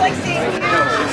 Like seeing you.